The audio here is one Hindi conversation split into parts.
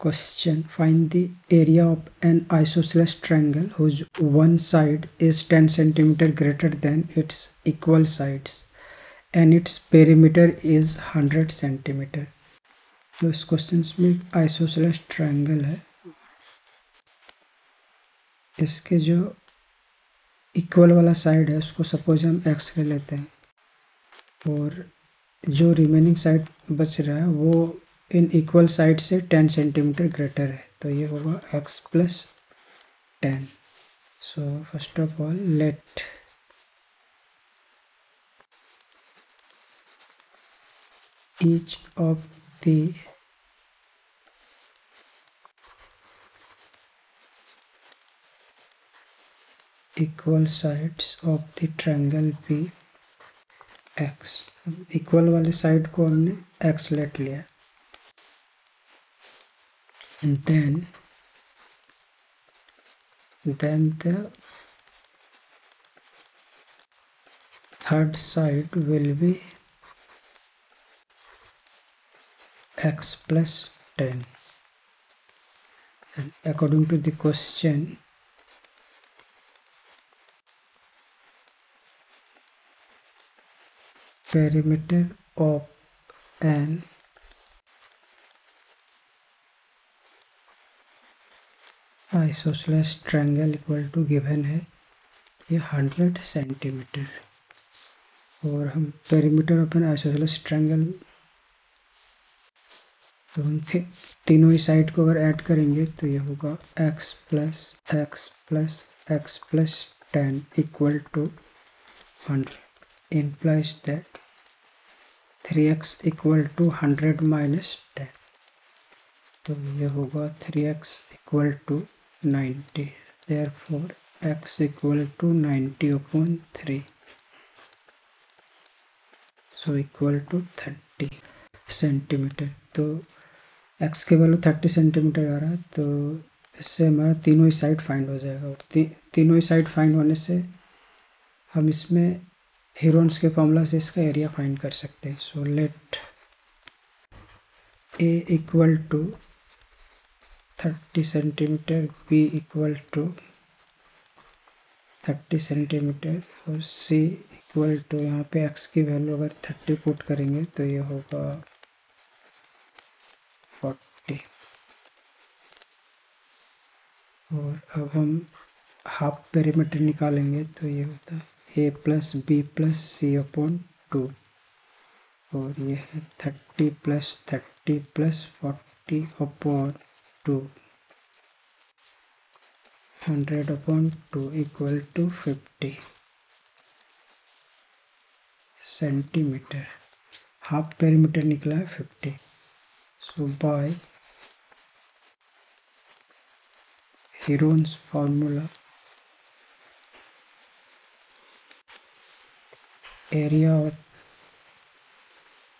Question Find the area of an isosceles triangle whose one side is 10 cm greater than its equal sides and its perimeter is 100 cm. तो इस क्वेश्चन में आइसोसेलेस ट्रायंगल है इसके जो इक्वल वाला साइड है उसको सपोज़ हम एक्स ले लेते हैं और जो रिमेनिंग साइड बच रहा है वो इन इक्वल साइड से टेन सेंटीमीटर ग्रेटर है। तो ये होगा x plus ten so first of all let each of the equal sides of the triangle be x equal वाले साइड को हमने x लेट लिया। And then then the third side will be x plus 10 and according to the question perimeter of an isosceles triangle equal to given है, ये हंड्रेड सेंटीमीटर और हम पेरीमीटर एन आइसोसलेस ट्रायंगल तो हम तीनों ही साइड को अगर ऐड करेंगे तो ये होगा x plus x plus x plus ten equal to hundred implies that three x equal to hundred minus ten तो ये होगा three x equal to 90 therefore x equal to 90 upon 3 so equal to 30 centimetre तो x के वैल्यू 30 सेंटीमीटर आ रहा है तो इससे हमारा तीनों ही साइड फाइंड हो जाएगा। और ती, तीनों ही साइड फाइंड होने से हम इसमें हीरोन्स के फॉर्मूला से इसका एरिया फाइंड कर सकते हैं। So let A equal to thirty centimetre B equal to thirty centimetre और सी इक्वल टू यहाँ पे एक्स की वैल्यू अगर थर्टी पुट करेंगे तो ये होगा फोर्टी और अब हम हाफ़ पेरीमीटर निकालेंगे तो ये होता है A plus B plus C upon two और ये है thirty plus thirty plus forty upon two hundred upon two equal to fifty centimetre half perimeter निकला है fifty so by Heron's formula area of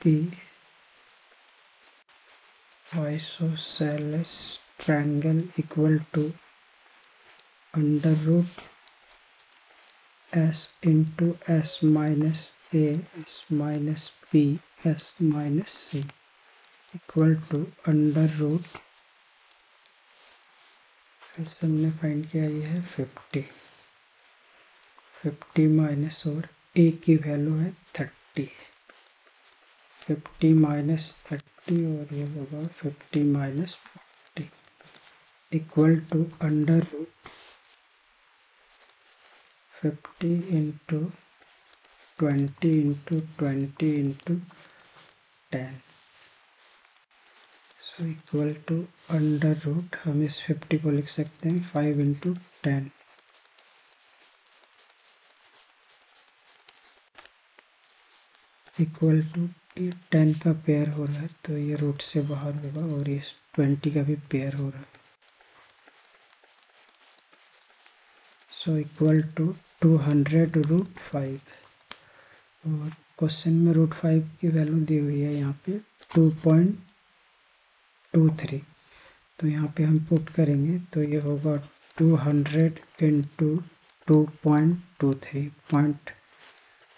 the isosceles triangle equal to under root s into s minus a s minus b s minus c equal to under root ऐसे हमने फाइंड किया ये है फिफ्टी फिफ्टी माइनस और ए की वैल्यू है थर्टी फिफ्टी माइनस थर्टी और ये होगा fifty minus forty. Equal to under root fifty into twenty into twenty into ten. So equal to under root हम इस फिफ्टी को लिख सकते हैं, five into ten. Equal to ten का पेयर हो रहा है तो ये रूट से बाहर होगा और ये ट्वेंटी का भी पेयर हो रहा है। So equal to two hundred root five और क्वेश्चन में रूट फाइव की वैल्यू दी हुई है यहाँ पे टू पॉइंट टू थ्री तो यहाँ पे हम पुट करेंगे तो ये होगा two hundred into two point two three point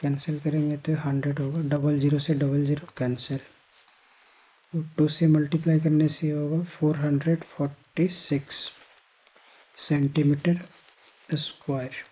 cancel करेंगे तो हंड्रेड होगा, डबल ज़ीरो से डबल ज़ीरो कैंसिल। टू से मल्टीप्लाई करने से होगा four hundred forty six centimetre square.